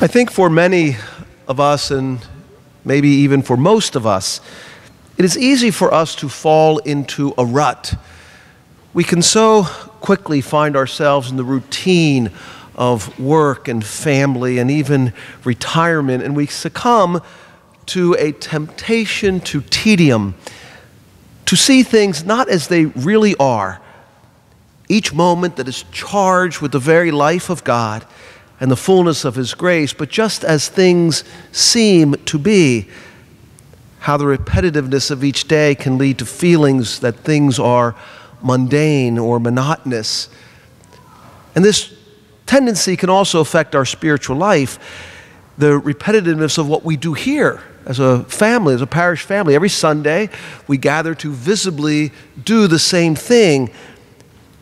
I think for many of us, and maybe even for most of us, it is easy for us to fall into a rut. We can so quickly find ourselves in the routine of work and family and even retirement, and we succumb to a temptation to tedium, to see things not as they really are. Each moment that is charged with the very life of God and the fullness of His grace, but just as things seem to be, how the repetitiveness of each day can lead to feelings that things are mundane or monotonous. And this tendency can also affect our spiritual life. The repetitiveness of what we do here as a family, as a parish family. Every Sunday, we gather to visibly do the same thing.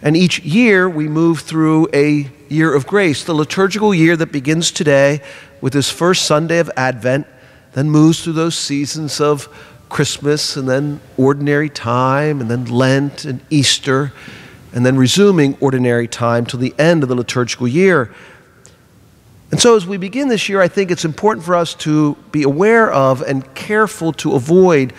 And each year, we move through a year of grace, the liturgical year that begins today with this first Sunday of Advent, then moves through those seasons of Christmas and then ordinary time and then Lent and Easter and then resuming ordinary time till the end of the liturgical year. And so, as we begin this year, I think it's important for us to be aware of and careful to avoid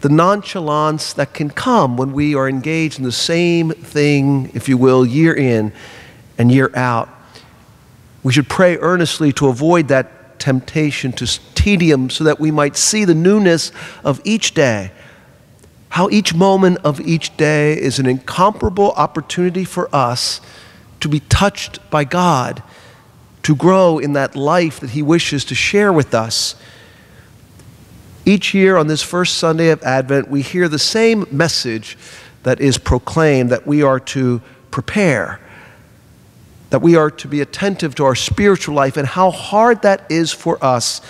the nonchalance that can come when we are engaged in the same thing, if you will, year in and year out. We should pray earnestly to avoid that temptation to tedium so that we might see the newness of each day. How each moment of each day is an incomparable opportunity for us to be touched by God, to grow in that life that He wishes to share with us. Each year on this first Sunday of Advent, we hear the same message that is proclaimed that we are to prepare that we are to be attentive to our spiritual life and how hard that is for us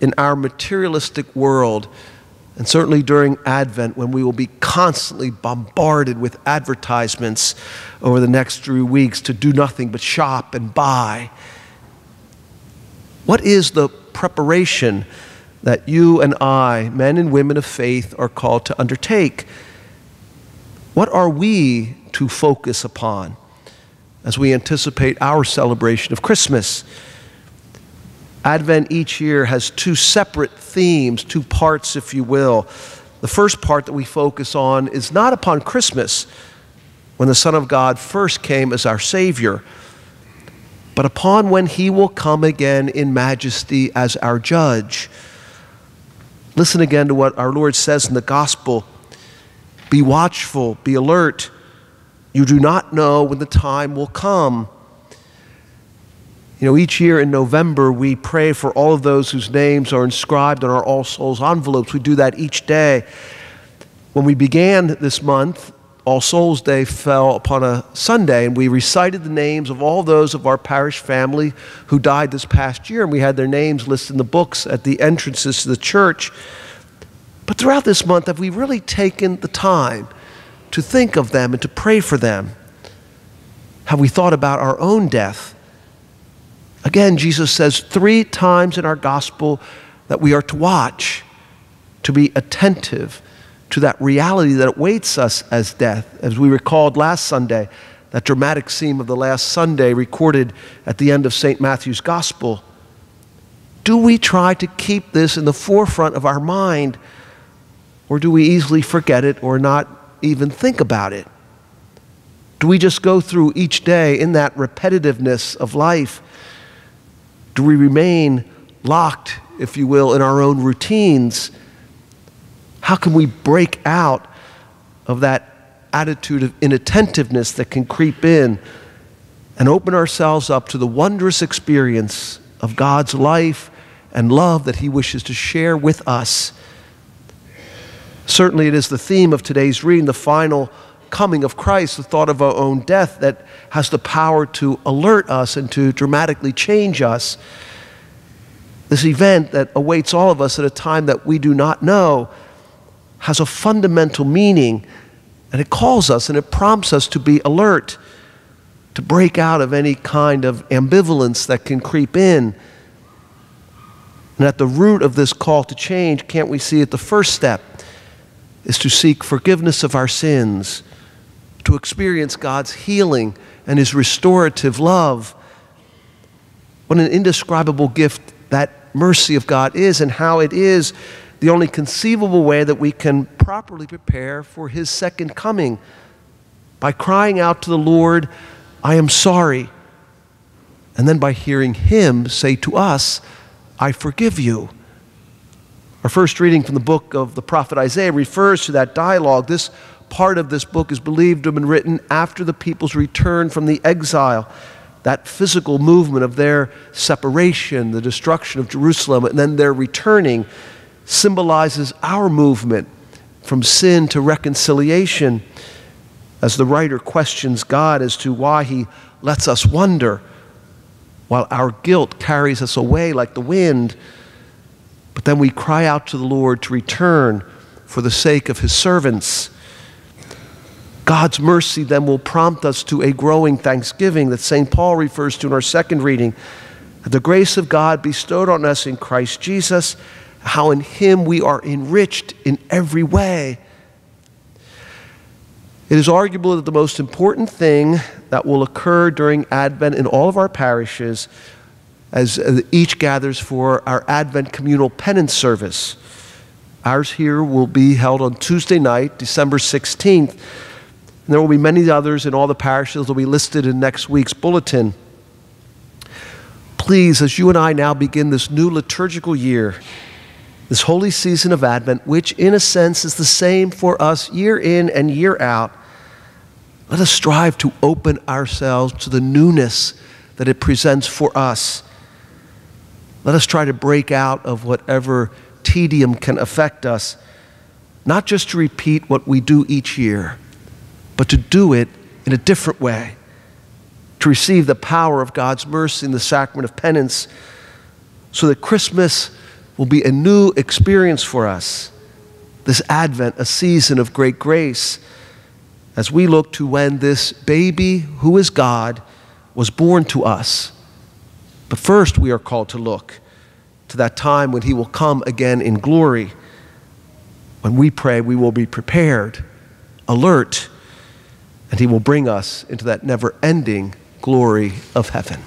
in our materialistic world. And certainly during Advent, when we will be constantly bombarded with advertisements over the next three weeks to do nothing but shop and buy. What is the preparation that you and I, men and women of faith, are called to undertake? What are we to focus upon? as we anticipate our celebration of Christmas. Advent each year has two separate themes, two parts, if you will. The first part that we focus on is not upon Christmas, when the Son of God first came as our Savior, but upon when He will come again in majesty as our judge. Listen again to what our Lord says in the Gospel Be watchful, be alert. You do not know when the time will come. You know, each year in November, we pray for all of those whose names are inscribed on our All Souls envelopes. We do that each day. When we began this month, All Souls Day fell upon a Sunday, and we recited the names of all those of our parish family who died this past year, and we had their names listed in the books at the entrances to the church. But throughout this month, have we really taken the time to think of them and to pray for them? Have we thought about our own death? Again, Jesus says three times in our gospel that we are to watch, to be attentive to that reality that awaits us as death. As we recalled last Sunday, that dramatic scene of the last Sunday recorded at the end of St. Matthew's gospel. Do we try to keep this in the forefront of our mind, or do we easily forget it or not even think about it? Do we just go through each day in that repetitiveness of life? Do we remain locked, if you will, in our own routines? How can we break out of that attitude of inattentiveness that can creep in and open ourselves up to the wondrous experience of God's life and love that He wishes to share with us? Certainly, it is the theme of today's reading, the final coming of Christ, the thought of our own death that has the power to alert us and to dramatically change us. This event that awaits all of us at a time that we do not know has a fundamental meaning, and it calls us and it prompts us to be alert, to break out of any kind of ambivalence that can creep in. And at the root of this call to change, can't we see it the first step? is to seek forgiveness of our sins, to experience God's healing and His restorative love. What an indescribable gift that mercy of God is, and how it is the only conceivable way that we can properly prepare for His second coming by crying out to the Lord, I am sorry. And then by hearing Him say to us, I forgive you. Our first reading from the book of the prophet Isaiah refers to that dialogue. This part of this book is believed to have been written after the people's return from the exile, that physical movement of their separation, the destruction of Jerusalem, and then their returning symbolizes our movement from sin to reconciliation. As the writer questions God as to why he lets us wonder, while our guilt carries us away like the wind, but then we cry out to the Lord to return for the sake of his servants. God's mercy then will prompt us to a growing thanksgiving that St. Paul refers to in our second reading. The grace of God bestowed on us in Christ Jesus, how in Him we are enriched in every way. It is arguable that the most important thing that will occur during Advent in all of our parishes as each gathers for our Advent communal penance service. Ours here will be held on Tuesday night, December 16th. And there will be many others in all the parishes that will be listed in next week's bulletin. Please, as you and I now begin this new liturgical year, this holy season of Advent, which in a sense is the same for us year in and year out, let us strive to open ourselves to the newness that it presents for us. Let us try to break out of whatever tedium can affect us, not just to repeat what we do each year but to do it in a different way, to receive the power of God's mercy in the sacrament of penance, so that Christmas will be a new experience for us. This Advent, a season of great grace, as we look to when this baby, who is God, was born to us. But first, we are called to look to that time when He will come again in glory. When we pray, we will be prepared, alert, and He will bring us into that never ending glory of heaven.